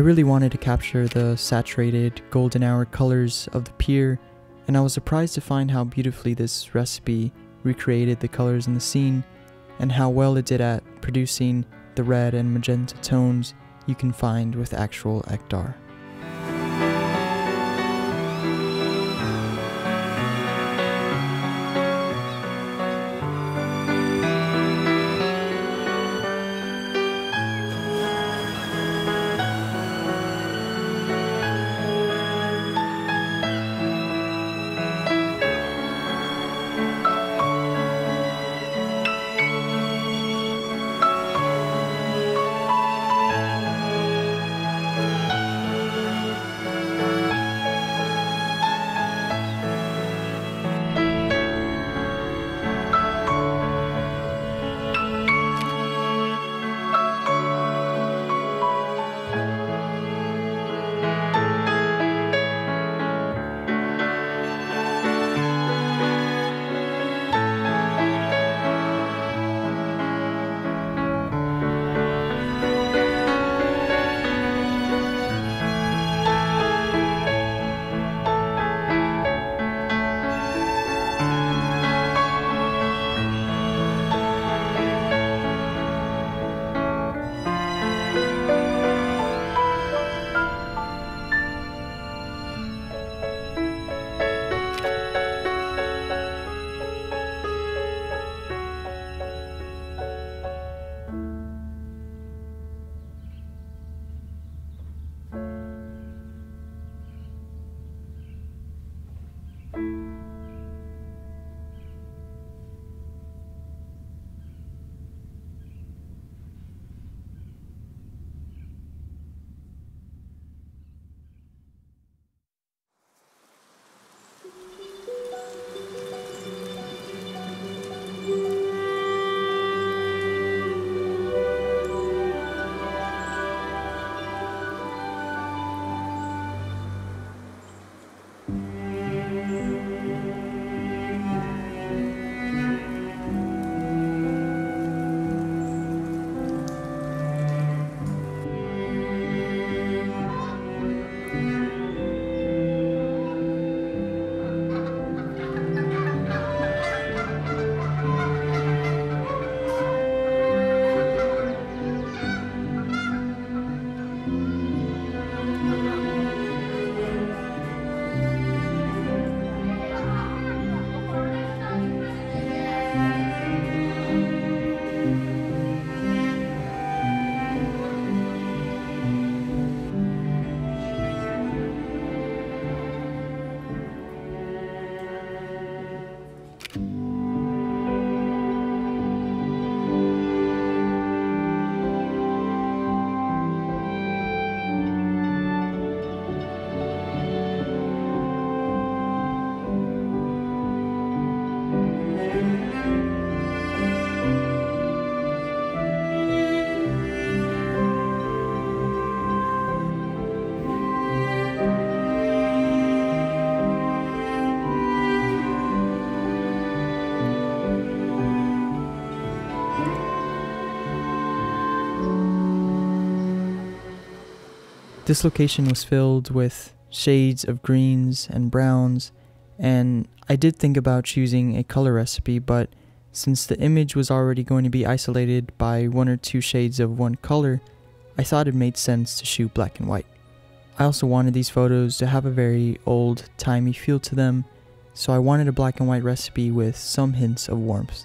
really wanted to capture the saturated golden hour colors of the pier, and I was surprised to find how beautifully this recipe recreated the colors in the scene, and how well it did at producing the red and magenta tones you can find with actual Ektar. This location was filled with shades of greens and browns, and I did think about choosing a color recipe, but since the image was already going to be isolated by one or two shades of one color, I thought it made sense to shoot black and white. I also wanted these photos to have a very old timey feel to them, so I wanted a black and white recipe with some hints of warmth.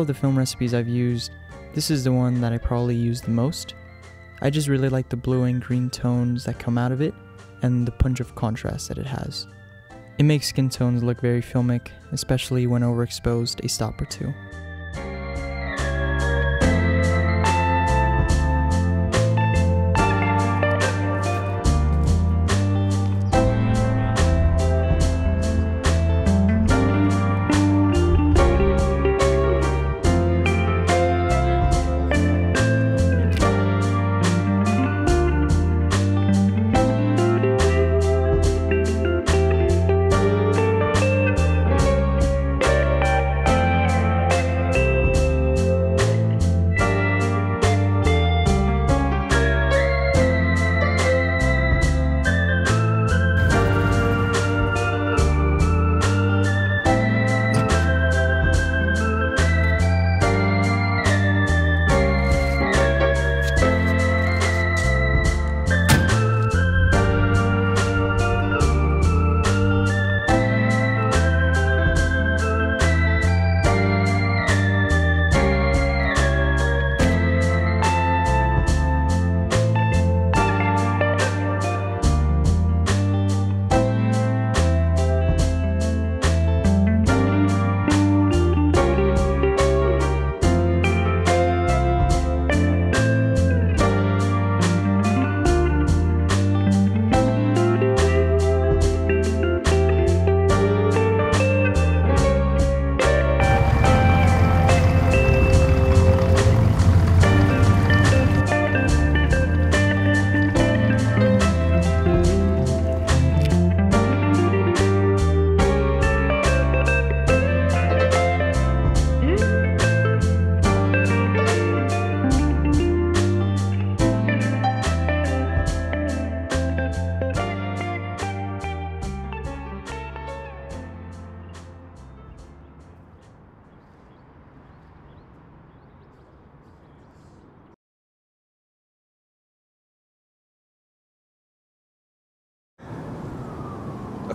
Of the film recipes I've used, this is the one that I probably use the most. I just really like the blue and green tones that come out of it, and the punch of contrast that it has. It makes skin tones look very filmic, especially when overexposed a stop or two.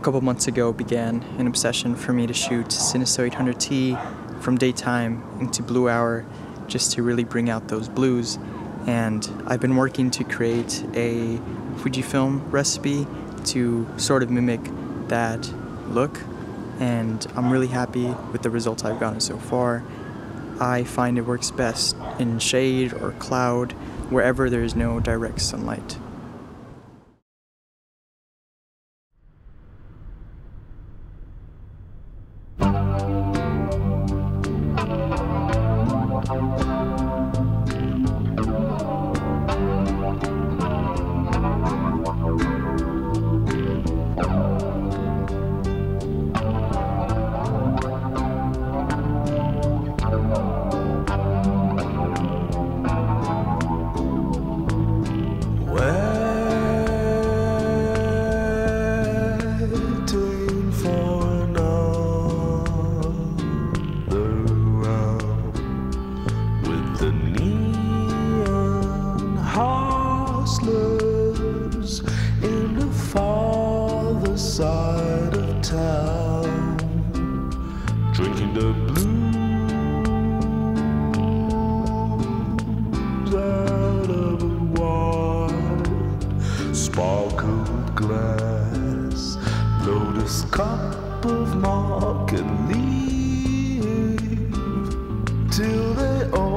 Couple months ago began an obsession for me to shoot CineStill 800T from daytime into blue hour just to really bring out those blues. And I've been working to create a Fujifilm recipe to sort of mimic that look. And I'm really happy with the results I've gotten so far. I find it works best in shade or cloud, wherever there is no direct sunlight. Lotus cup of market leaf, till they all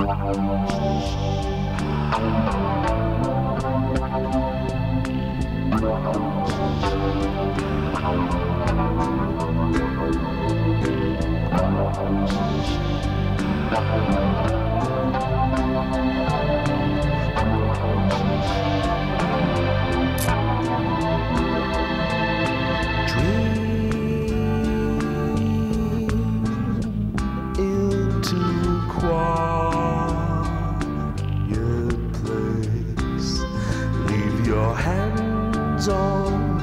into hands on